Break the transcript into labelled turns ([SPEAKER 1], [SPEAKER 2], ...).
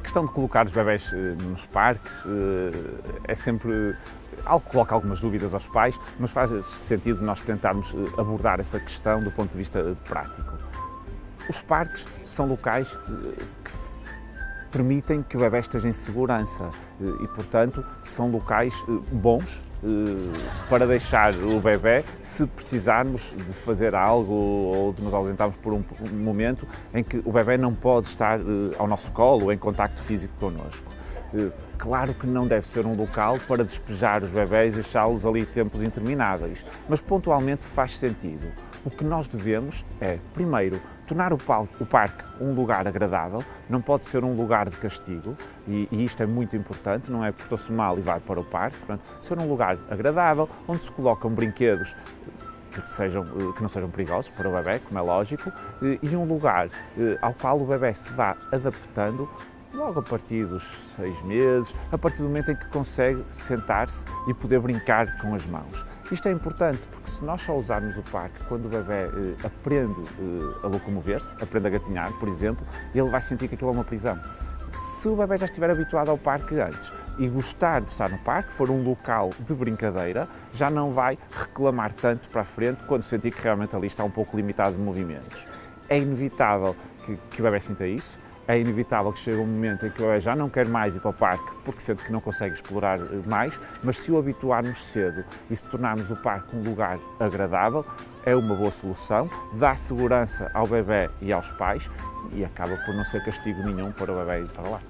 [SPEAKER 1] questão de colocar os bebés eh, nos parques eh, é sempre algo que coloca algumas dúvidas aos pais, mas faz sentido nós tentarmos eh, abordar essa questão do ponto de vista prático. Os parques são locais que permitem que o bebê esteja em segurança e, portanto, são locais bons para deixar o bebê se precisarmos de fazer algo ou de nos ausentarmos por um momento em que o bebê não pode estar ao nosso colo ou em contacto físico connosco. Claro que não deve ser um local para despejar os bebés e deixá-los ali tempos intermináveis, mas pontualmente faz sentido. O que nós devemos é, primeiro, tornar o, parque um lugar agradável, não pode ser um lugar de castigo, e, e isto é muito importante, não é porque estou-se mal e vai para o parque, portanto, ser um lugar agradável, onde se colocam brinquedos que, sejam, que não sejam perigosos para o bebê, como é lógico, e um lugar eh, ao qual o bebê se vá adaptando logo a partir dos seis meses, a partir do momento em que consegue sentar-se e poder brincar com as mãos. Isto é importante porque se nós só usarmos o parque quando o bebê eh, aprende eh, a locomover-se, aprende a gatinhar, por exemplo, ele vai sentir que aquilo é uma prisão. Se o bebê já estiver habituado ao parque antes e gostar de estar no parque, for um local de brincadeira, já não vai reclamar tanto para a frente quando sentir que realmente ali está um pouco limitado de movimentos. É inevitável que, que o bebê sinta isso, é inevitável que chegue um momento em que o bebê já não quer mais ir para o parque porque sente que não consegue explorar eh, mais, mas se o habituarmos cedo e se tornarmos o parque um lugar agradável, é uma boa solução, dá segurança ao bebê e aos pais e acaba por não ser castigo nenhum para o bebê ir para lá.